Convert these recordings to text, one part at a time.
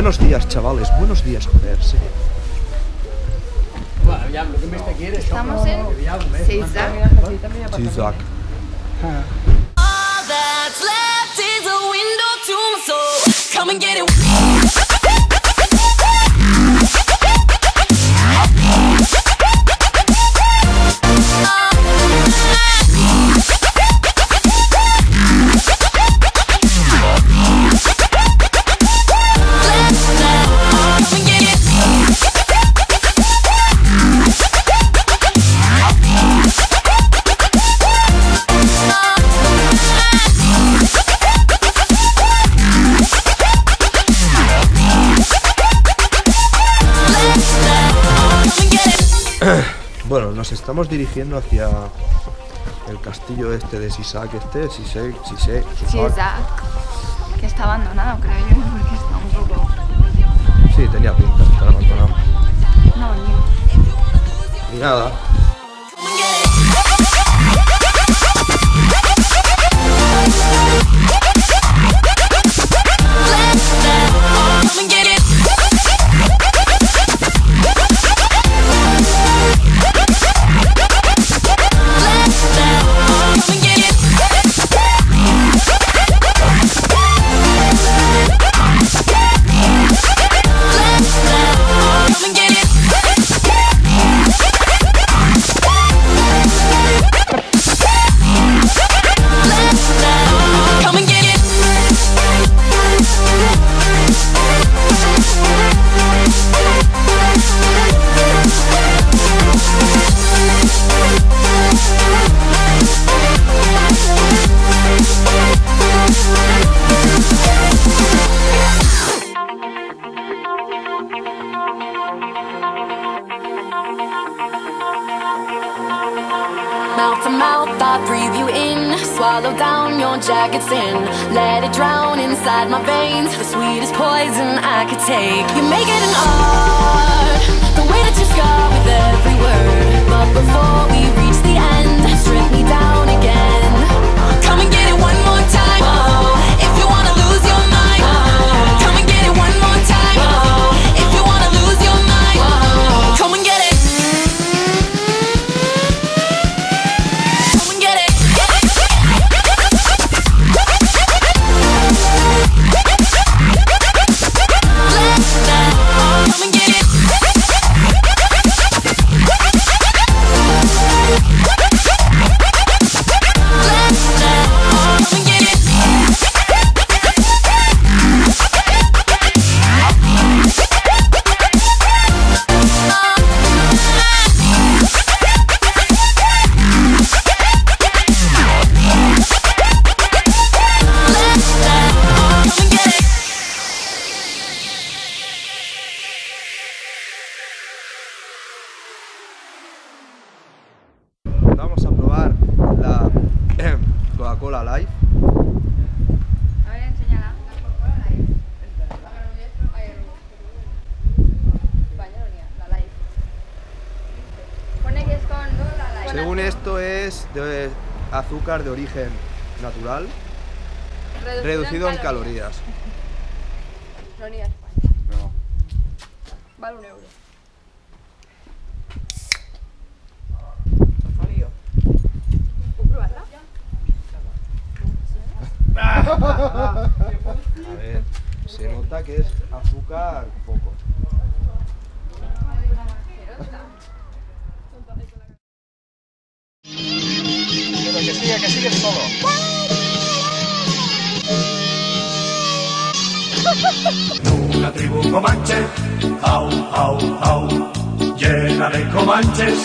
Buenos días, chavales. Buenos días, joder. Sí. Estamos en Seiza. Sí, Zach. All that's left is a window to my soul. Come and get it. Bueno, nos estamos dirigiendo hacia el castillo este de Sisak, este, Sisek, Sisek. Seiza. Que está abandonado, creo yo, porque está un poco. Sí, tenía pinta de estar abandonado. No, ni. Y nada, Swallow down your jagged sin. Let it drown inside my veins. The sweetest poison I could take. You make it an art. The way that you scar with every word. But before we Según esto es de azúcar de origen natural, reducido en calorías. No ni a España. No. Vale un euro. ¿Puedo probarla? A ver, se nota que es azúcar poco. Una tribu comanche, jau, jau, jau, llena de comanches,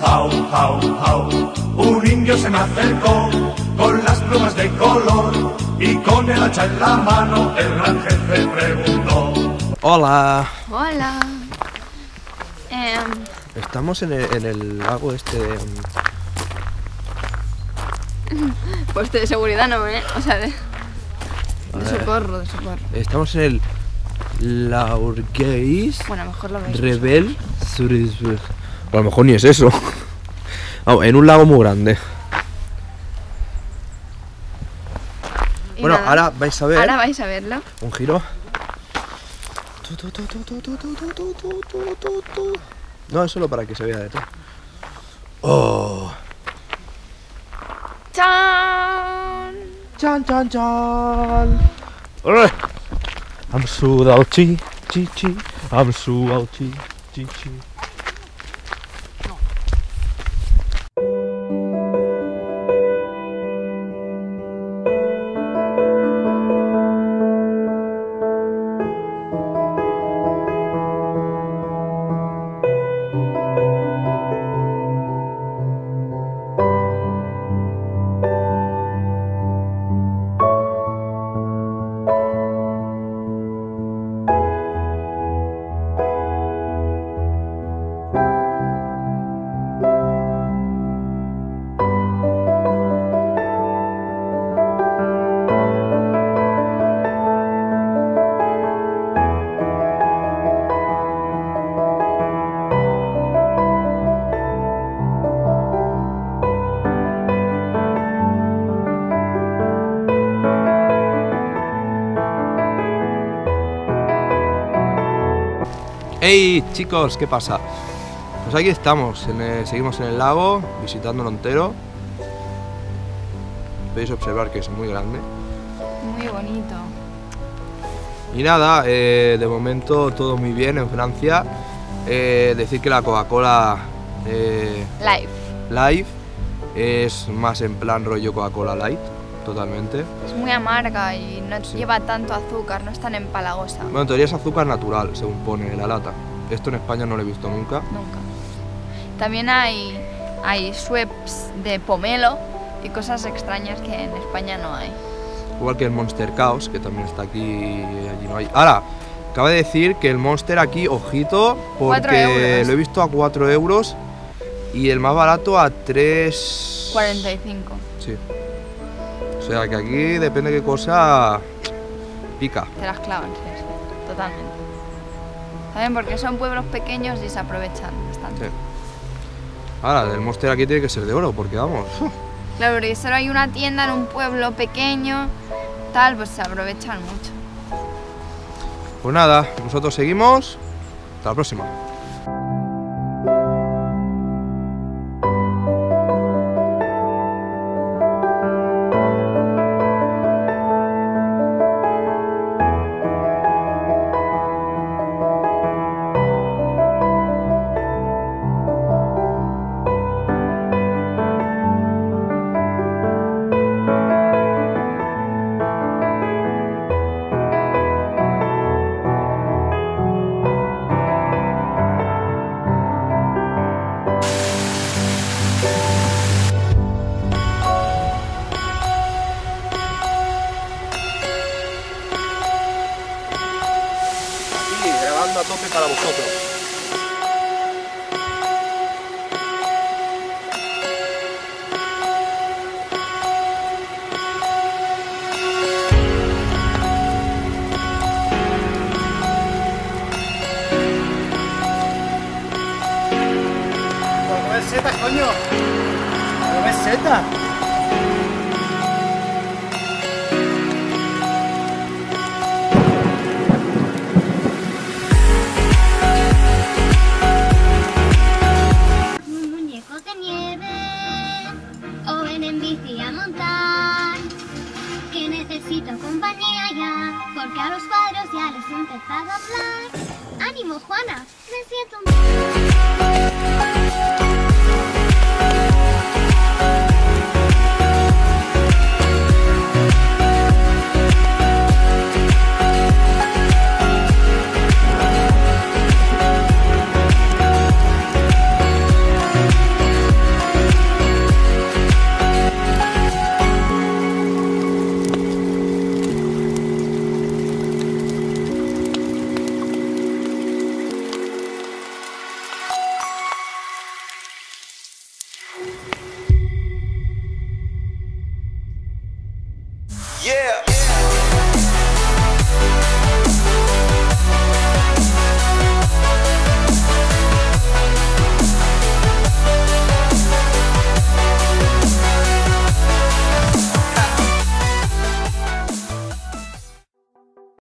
jau, jau, jau. Un indio se me acercó con las plumas de color y con el hacha en la mano el gran jefe preguntó. Hola. Hola. Em, Estamos en el, en el lago este. mm, puesto de seguridad no, ¿eh? O sea, de... De socorro, de socorro. Estamos en el Laurgeis bueno, Rebel Surisburg. A lo mejor ni es eso. Vamos, en un lago muy grande. Bueno, ahora vais a ver. Ahora vais a verlo. Un giro. No, es solo para que se vea de todo. ¡Oh! ¡Chao! 짠짠짠. 얼 암수 아웃지 지지 암수 아웃지 지지 Hey chicos, ¿qué pasa? Pues aquí estamos, en el- seguimos en el lago, visitándolo entero. Podéis observar que es muy grande. Muy bonito. Y nada, eh, de momento todo muy bien en Francia. Eh, decir que la Coca-Cola eh, Live. Live es más en plan rollo Coca-Cola Light, totalmente. Es muy amarga y no Sí. lleva tanto azúcar, no es tan empalagosa. Bueno, en teoría es azúcar natural, según pone en la lata. Esto en España no lo he visto nunca. Nunca. También hay, hay sweeps de pomelo y cosas extrañas que en España no hay. Igual que el Monster Chaos, que también está aquí y allí no hay. Ahora, cabe decir que el Monster aquí, ojito, porque lo he visto a 4 euros y el más barato a 3... 45. Sí. O sea que aquí depende qué cosa pica. Te las clavan, sí, sí, totalmente. También porque son pueblos pequeños y se aprovechan bastante. Sí. Ahora, el Monster aquí tiene que ser de oro, porque vamos. Claro, porque solo hay una tienda en un pueblo pequeño, tal, pues se aprovechan mucho. Pues nada, nosotros seguimos. Hasta la próxima. siempre para vosotros. Coño? ¿Pero no ves setas? Porque a los cuadros ya les he empezado a hablar. ¡Ánimo, Juana! Me siento.